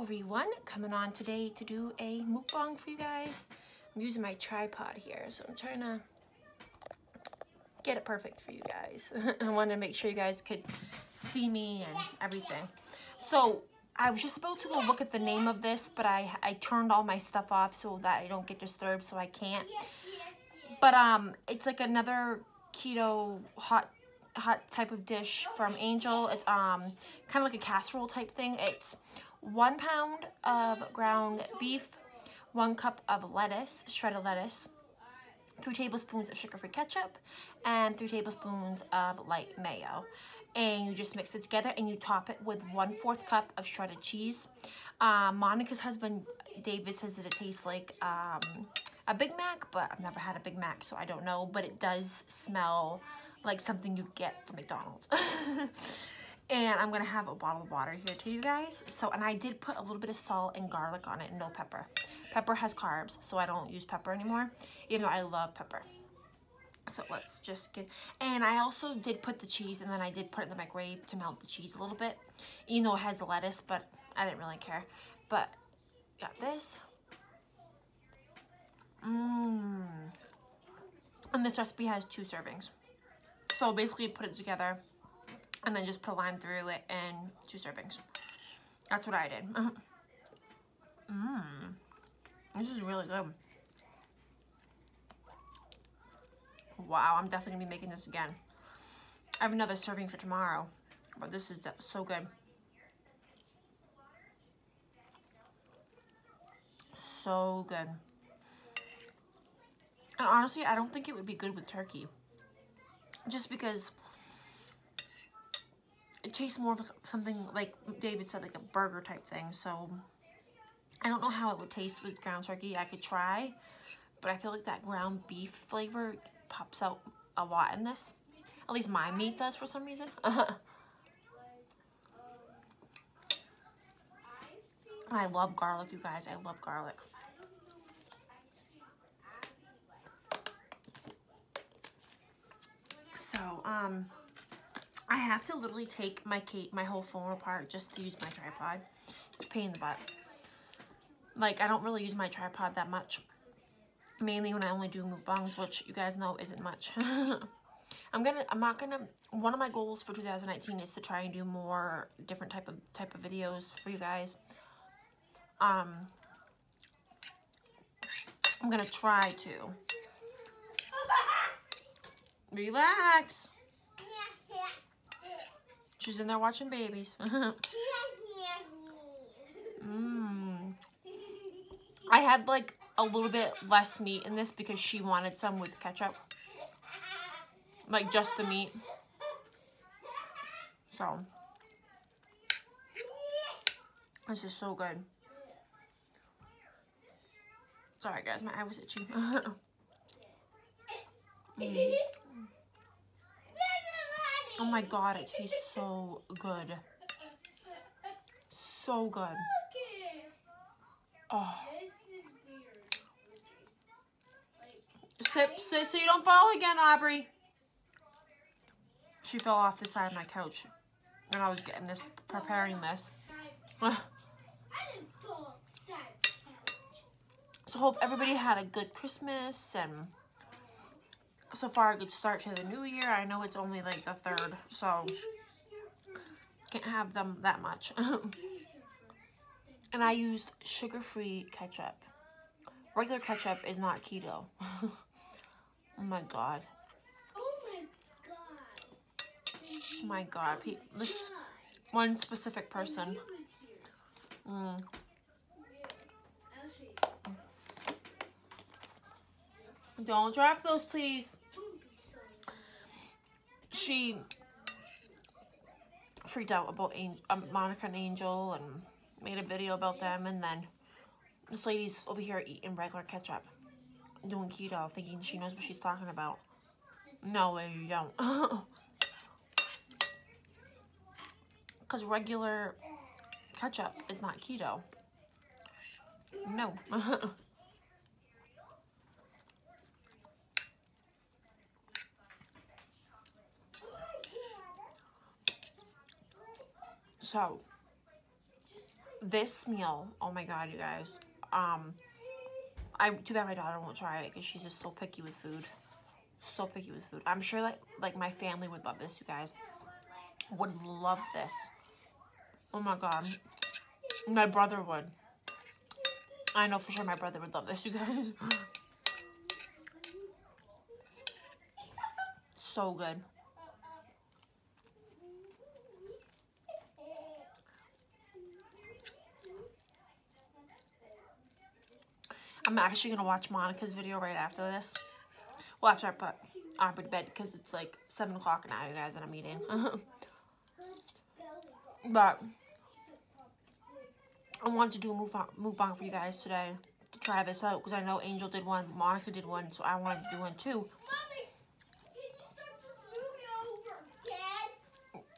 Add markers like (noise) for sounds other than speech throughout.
everyone, coming on today to do a mukbang for you guys. I'm using my tripod here, so I'm trying to get it perfect for you guys. (laughs) I want to make sure you guys could see me and everything. So I was just about to go look at the name of this, but I, I turned all my stuff off so that I don't get disturbed, so I can't. But um, it's like another keto hot hot type of dish from Angel. It's um kind of like a casserole type thing. It's one pound of ground beef, one cup of lettuce, shredded lettuce, three tablespoons of sugar-free ketchup, and three tablespoons of light mayo. And you just mix it together and you top it with one fourth cup of shredded cheese. Um, Monica's husband, David, says that it tastes like um, a Big Mac, but I've never had a Big Mac, so I don't know. But it does smell like something you get from McDonald's. (laughs) and I'm gonna have a bottle of water here to you guys. So, and I did put a little bit of salt and garlic on it no pepper. Pepper has carbs, so I don't use pepper anymore, even though I love pepper. So let's just get, and I also did put the cheese and then I did put it in the microwave to melt the cheese a little bit. You know it has lettuce, but I didn't really care. But got this. Mmm. And this recipe has two servings. So basically put it together and then just put lime through it and two servings. That's what I did. Mmm. (laughs) This is really good. Wow, I'm definitely gonna be making this again. I have another serving for tomorrow, but this is so good. So good. And honestly, I don't think it would be good with turkey just because it tastes more of something like David said, like a burger type thing. So I don't know how it would taste with ground turkey. I could try, but I feel like that ground beef flavor pops out a lot in this. At least my meat does for some reason. (laughs) I love garlic, you guys. I love garlic. So, um, I have to literally take my cake, my whole phone apart just to use my tripod. It's a pain in the butt. Like, I don't really use my tripod that much. Mainly when I only do mukbangs, which you guys know isn't much. (laughs) I'm gonna, I'm not gonna, one of my goals for 2019 is to try and do more different type of, type of videos for you guys. Um, I'm gonna try to. (laughs) Relax. She's in there watching babies. Mmm. (laughs) I had like a little bit less meat in this because she wanted some with ketchup. Like just the meat. So. This is so good. Sorry guys, my eye was itchy. (laughs) mm. Oh my god, it tastes so good. So good. Oh. Sit, sit so you don't fall again, Aubree. She fell off the side of my couch when I was getting this, preparing this. (laughs) so hope everybody had a good Christmas and so far a good start to the new year. I know it's only like the third, so can't have them that much. (laughs) and I used sugar-free ketchup. Regular ketchup is not keto. (laughs) oh my god. Oh my god. This one specific person. Mm. Don't drop those, please she freaked out about Angel, um, Monica and Angel and made a video about them. And then this lady's over here eating regular ketchup, doing keto, thinking she knows what she's talking about. No you don't. (laughs) Because regular ketchup is not keto. No. (laughs) So, this meal, oh my god, you guys. Um, I too bad my daughter won't try it because she's just so picky with food. So picky with food. I'm sure that like my family would love this, you guys. Would love this. Oh my god. My brother would. I know for sure my brother would love this, you guys. (gasps) so good. Actually going to watch Monica's video right after this. Well, after I put Aubree to bed because it's like 7 o'clock now, you guys, and I'm eating. but I wanted to do a mukbang for you guys today to try this out because I know Angel did one, Monica did one, so I wanted to do one too.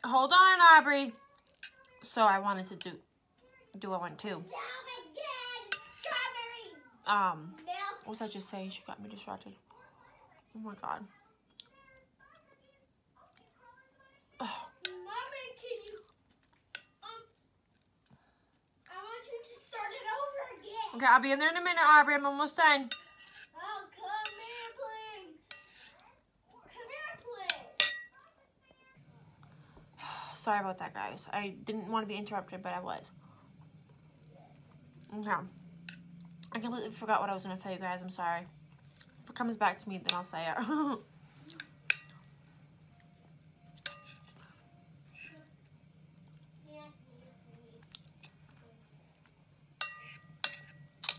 Hold on, Aubree. So I wanted to do do a one too. Um, what was I just saying? She got me distracted. Oh my god. Mommy, can you, um, I want you to start it over again. Okay, I'll be in there in a minute, Aubree. I'm almost done. Oh, come here, please. Come here, please. (sighs) Sorry about that, guys. I didn't want to be interrupted, but I was. Okay. I completely forgot what I was going to tell you guys. I'm sorry. If it comes back to me, then I'll say it. (laughs)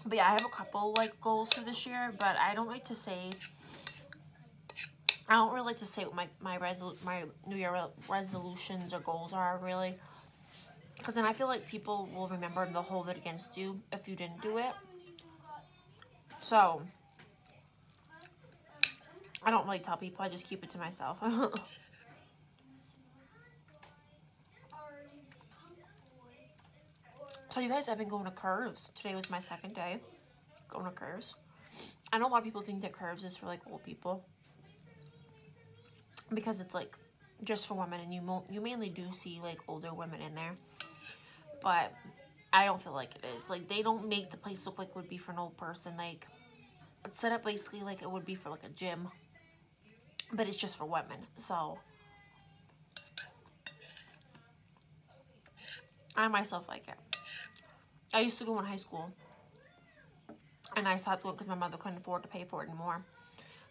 but yeah, I have a couple like goals for this year, but I don't like to say. I don't really like to say what my my resol my New Year resolutions or goals are really, because then I feel like people will remember they'll hold it against you if you didn't do it. So, I don't really tell people. I just keep it to myself. (laughs) so, you guys, I've been going to Curves. Today was my second day going to Curves. I know a lot of people think that Curves is for, like, old people. Because it's, like, just for women. And you, you mainly do see, like, older women in there. But I don't feel like it is. Like, they don't make the place look like would be for an old person. Like, it's set up basically like it would be for, like, a gym. But it's just for women. So, I myself like it. I used to go in high school. And I stopped going because my mother couldn't afford to pay for it anymore.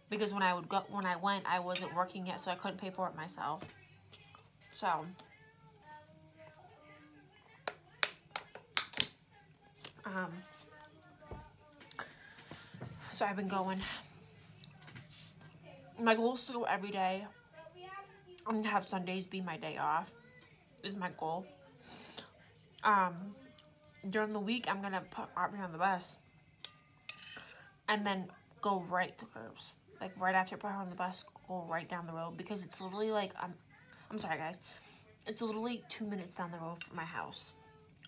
Because when I would go, when I went, I wasn't working yet, so I couldn't pay for it myself. So, Um, so I've been going. My goal is to go every day and have Sundays be my day off is my goal. Um, during the week, I'm to put Aubree on the bus and then go right to Curves. Like, right after I put her on the bus, go right down the road because it's literally like, I'm, I'm sorry, guys. It's literally two minutes down the road from my house.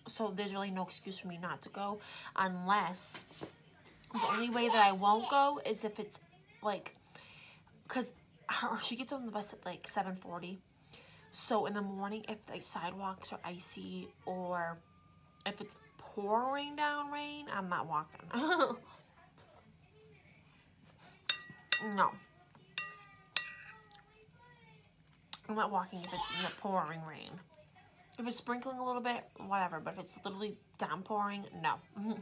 So there's really no excuse for me not to go unless the only way that I won't go is if it's like, because she gets on the bus at like 7.40. So in the morning, if the sidewalks are icy or if it's pouring down rain, I'm not walking. (laughs) no. I'm not walking if it's in the pouring rain. If it's sprinkling a little bit, whatever. But if it's literally downpouring, no. (laughs)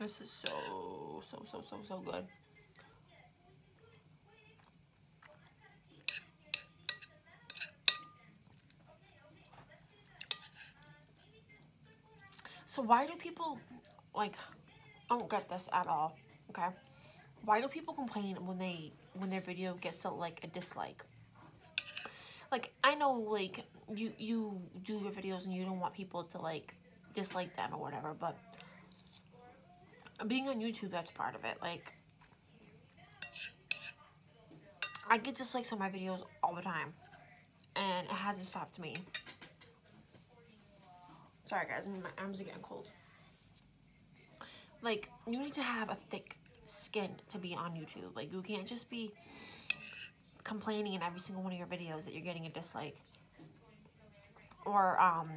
This is so, so, so, so, so good. So why do people, like, I don't get this at all, okay? Why do people complain when they when their video gets a like a dislike? Like I know like you you do your videos and you don't want people to like dislike them or whatever, but being on YouTube that's part of it. Like I get dislikes on my videos all the time. And it hasn't stopped me. Sorry guys, my arms are getting cold like you need to have a thick skin to be on YouTube. Like, you can't just be complaining in every single one of your videos that you're getting a dislike. Or, um,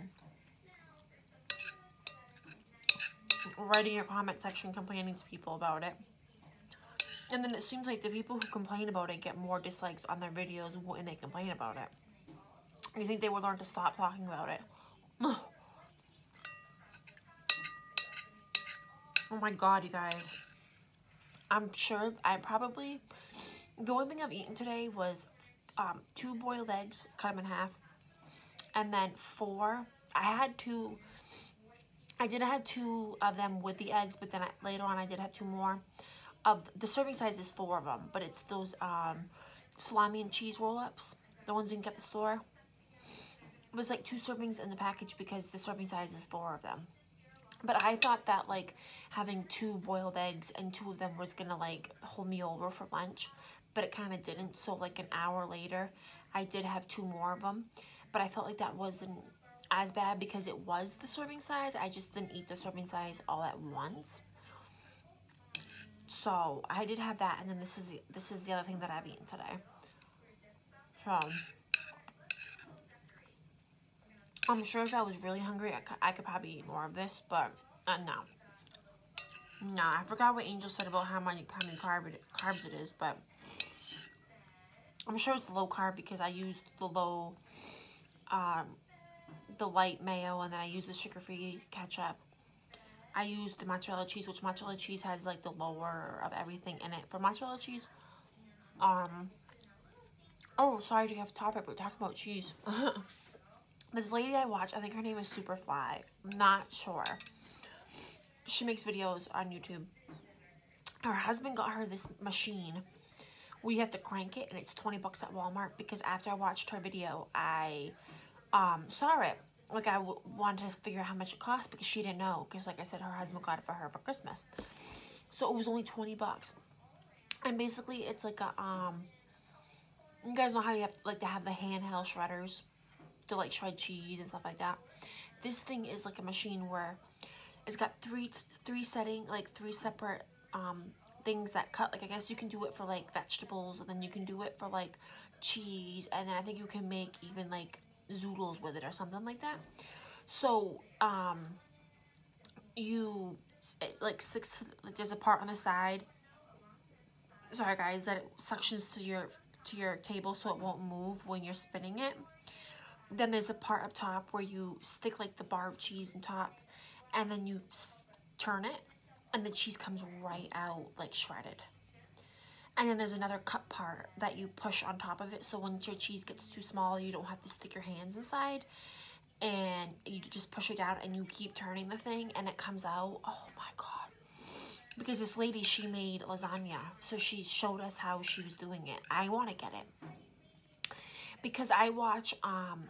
writing your comment section complaining to people about it. And then it seems like the people who complain about it get more dislikes on their videos when they complain about it. You think they would learn to stop talking about it? (sighs) oh my god, you guys. I'm sure I probably... The only thing I've eaten today was um, two boiled eggs, cut them in half. And then four. I had two... I did have two of them with the eggs, but then I, later on I did have two more of the serving size is four of them, but it's those um, salami and cheese roll-ups, the ones you can get at the store. It was like two servings in the package because the serving size is four of them. But I thought that like having two boiled eggs and two of them was gonna like hold me over for lunch, but it kind of didn't. So like an hour later, I did have two more of them, but I felt like that wasn't as bad because it was the serving size. I just didn't eat the serving size all at once. So I did have that, and then this is the, this is the other thing that I've eaten today. So I'm sure if I was really hungry, I could, I could probably eat more of this, but uh, no. No, I forgot what Angel said about how many, how many carb it, carbs it is, but I'm sure it's low carb because I used the low, um, the light mayo, and then I use the sugar-free ketchup. I use the mozzarella cheese, which mozzarella cheese has like the lower of everything in it. For mozzarella cheese, um, oh, sorry to have topic, but talk about cheese. (laughs) this lady I watch, I think her name is Superfly. I'm not sure. She makes videos on YouTube. Her husband got her this machine We have to crank it and it's 20 bucks at Walmart because after I watched her video, I um, saw it. Like I wanted to figure out how much it cost because she didn't know because like I said her husband got it for her for Christmas. So it was only 20 bucks. And basically it's like a um you guys know how you have like to have the handheld shredders to like shred cheese and stuff like that? This thing is like a machine where it's got three three setting like three separate um things that cut. Like I guess you can do it for like vegetables and then you can do it for like cheese and then I think you can make even like zoodles with it or something like that. So, um, you, like, six, like, there's a part on the side, sorry guys, that it suctions to your, to your table so it won't move when you're spinning it. Then there's a part up top where you stick, like, the bar of cheese on top, and then you turn it, and the cheese comes right out, like, shredded. And then there's another cut part that you push on top of it. So once your cheese gets too small, you don't have to stick your hands inside. And you just push it down and you keep turning the thing and it comes out. Oh my God. Because this lady, she made lasagna. So she showed us how she was doing it. I want to get it. Because I watch um,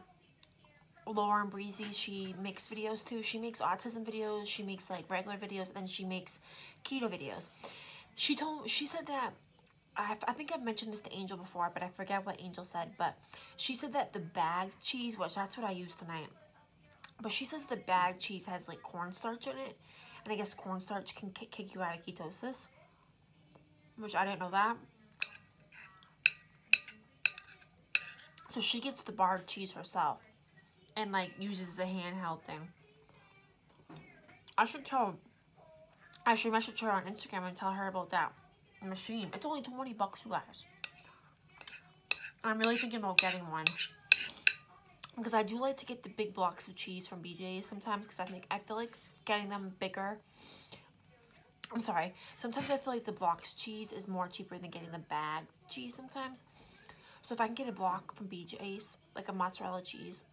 Lauren Breezy. She makes videos too. She makes autism videos. She makes like regular videos. And then she makes keto videos. She told, she said that I, I think I've mentioned this to Angel before, but I forget what Angel said. But she said that the bagged cheese, which that's what I used tonight. But she says the bagged cheese has like cornstarch in it. And I guess cornstarch can kick you out of ketosis. Which I didn't know that. So she gets the barred cheese herself. And like uses the handheld thing. I should tell, I should message her on Instagram and tell her about that machine. It's only 20 bucks, you guys. I'm really thinking about getting one. Because I do like to get the big blocks of cheese from BJ's sometimes. Because I think, I feel like getting them bigger. I'm sorry. Sometimes I feel like the blocks cheese is more cheaper than getting the bag cheese sometimes. So if I can get a block from BJ's, like a mozzarella cheese,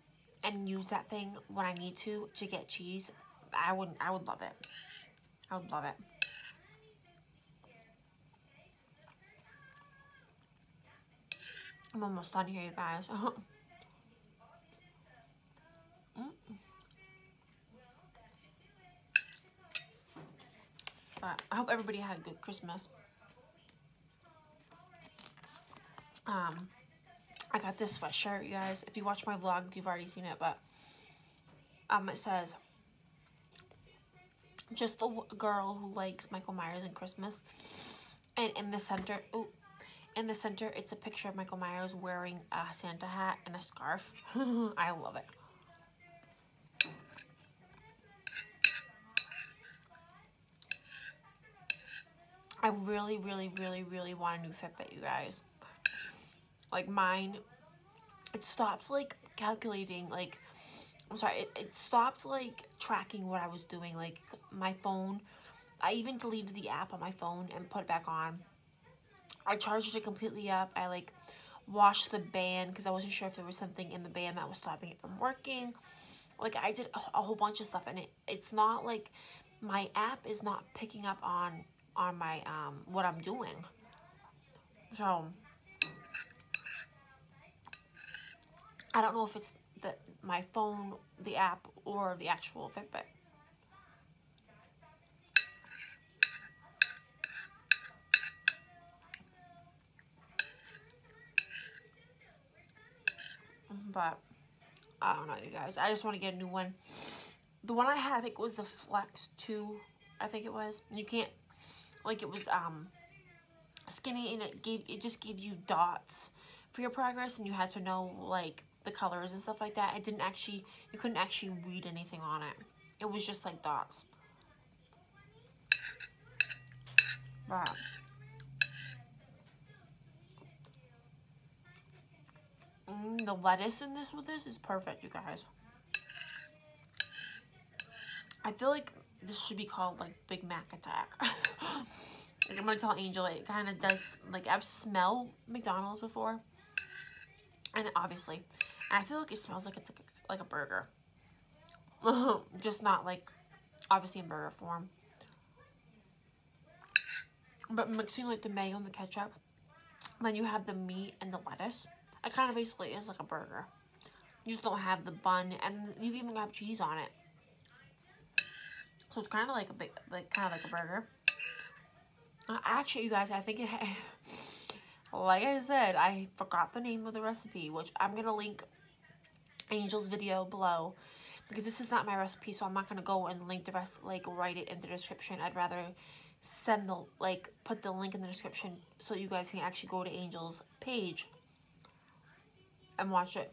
and use that thing when I need to to get cheese, I would I would love it. I would love it. I'm almost done here, you guys. (laughs) mm. But I hope everybody had a good Christmas. Um, I got this sweatshirt, you guys. If you watch my vlog, you've already seen it, but um, it says, just a girl who likes Michael Myers and Christmas. And in the center, oh, in the center, it's a picture of Michael Myers wearing a Santa hat and a scarf. (laughs) I love it. I really, really, really, really want a new Fitbit, you guys. Like mine, it stops like calculating, like, I'm sorry, it, it stopped like tracking what I was doing. Like my phone, I even deleted the app on my phone and put it back on. I charged it completely up. I like washed the band because I wasn't sure if there was something in the band that was stopping it from working. Like I did a, whole bunch of stuff and it, it's not like my app is not picking up on on my um what I'm doing. So I don't know if it's the my phone, the app, or the actual Fitbit. But I don't know, you guys. I just want to get a new one. The one I had, I think, was the Flex 2. I think it was. You can't like it was um skinny and it gave it just gave you dots for your progress and you had to know like the colors and stuff like that. It didn't actually you couldn't actually read anything on it. It was just like dots. Wow. Mm, the lettuce in this with this is perfect, you guys. I feel like this should be called like Big Mac Attack. (laughs) like I'm gonna tell Angel it kind of does like I've smelled McDonald's before, and obviously, I feel like it smells like it's like a, like a burger, (laughs) just not like obviously in burger form. But mixing like the mayo and the ketchup, then you have the meat and the lettuce. It kind of basically is like a burger. You just don't have the bun, and you even have cheese on it. So it's kind of like a big, like kind of like a burger. Uh, actually, you guys, I think it, (laughs) like I said, I forgot the name of the recipe, which I'm to link Angel's video below because this is not my recipe, so I'm not to go and link the rest, like write it in the description. I'd rather send the, like, put the link in the description so you guys can actually go to Angel's page and watch it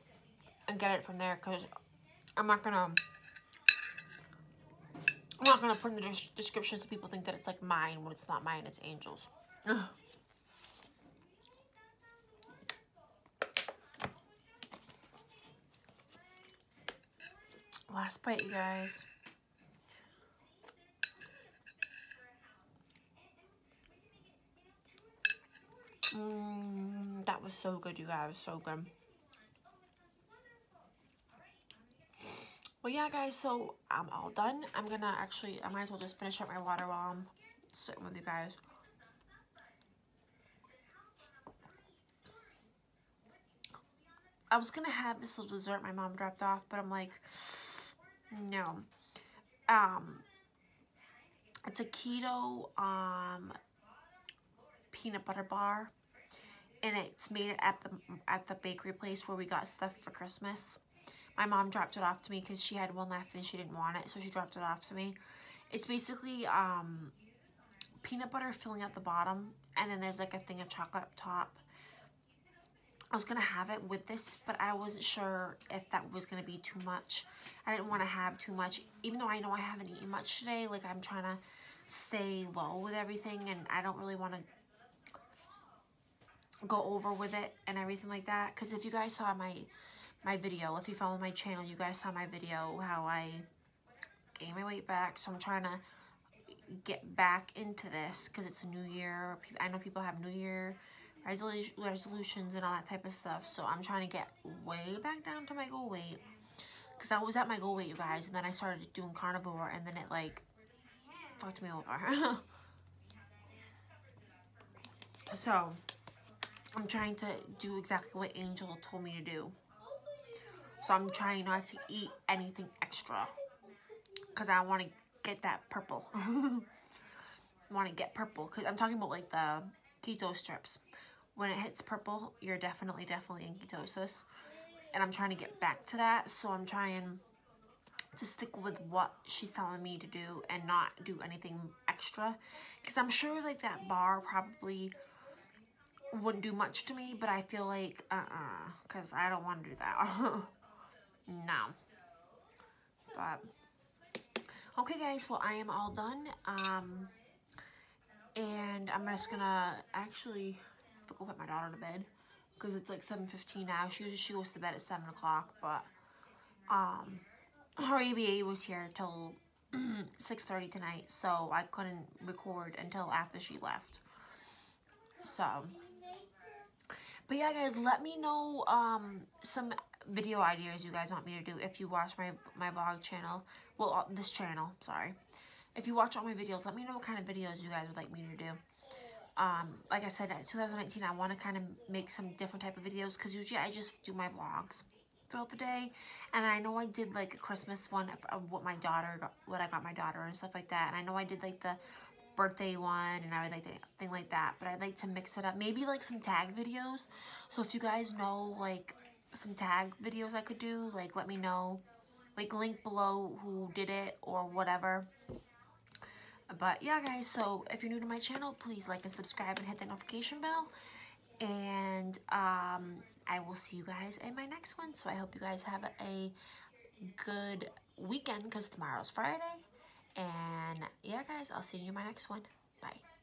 and get it from there because I'm not to I'm not to put in the description so people think that it's like mine when it's not mine, it's Angel's. Last bite, you guys. Mmm, that was so good, you guys. So good. Well, yeah, guys, so I'm all done. I'm gonna actually, I might as well just finish up my water while I'm sitting with you guys. I was gonna have this little dessert my mom dropped off, but I'm like, no. Um, it's a keto um peanut butter bar, and it's made at the at the bakery place where we got stuff for Christmas my mom dropped it off to me because she had one left and she didn't want it, so she dropped it off to me. It's basically um, peanut butter filling at the bottom, and then there's like a thing of chocolate up top. I was going to have it with this, but I wasn't sure if that was going to be too much. I didn't want to have too much, even though I know I haven't eaten much today. Like, I'm trying to stay low with everything, and I don't really want to go over with it and everything like that. Because if you guys saw my my video. If you follow my channel, you guys saw my video how I gained my weight back. So I'm trying to get back into this because it's a new year. I know people have new year resolutions and all that type of stuff. So I'm trying to get way back down to my goal weight. Because I was at my goal weight, you guys. And then I started doing carnivore and then it like fucked me over. (laughs) so I'm trying to do exactly what Angel told me to do. So I'm trying not to eat anything extra. Because I want to get that purple. (laughs) Want to get purple. Because I'm talking about like the keto strips. When it hits purple, you're definitely, definitely in ketosis. And I'm trying to get back to that. So I'm trying to stick with what she's telling me to do and not do anything extra because I'm sure like that bar probably wouldn't do much to me, but I feel like uh-uh because I don't want to do that. (laughs) no. But okay guys, well I am all done. Um and I'm just gonna actually go put my daughter to bed because it's like 7.15 now. She usually she goes to bed at 7 o'clock, but um, her ABA was here till (clears throat) 6.30 tonight, so I couldn't record until after she left. So, but yeah, guys, let me know um, some video ideas you guys want me to do if you watch my, my vlog channel. Well, uh, this channel, sorry. If you watch all my videos, let me know what kind of videos you guys would like me to do um, like I said, 2019, I want to kind of make some different type of videos because usually I just do my vlogs throughout the day. And I know I did like a Christmas one of what my daughter, got, what I got my daughter and stuff like that. And I know I did like the birthday one and I would like the thing like that. But I'd like to mix it up. Maybe like some tag videos. So if you guys know like some tag videos I could do, like let me know. Like link below who did it or whatever. But yeah, guys, so if you're new to my channel, please like and subscribe and hit the notification bell. And um, I will see you guys in my next one. So I hope you guys have a good weekend because tomorrow's Friday. And yeah, guys, I'll see you in my next one. Bye.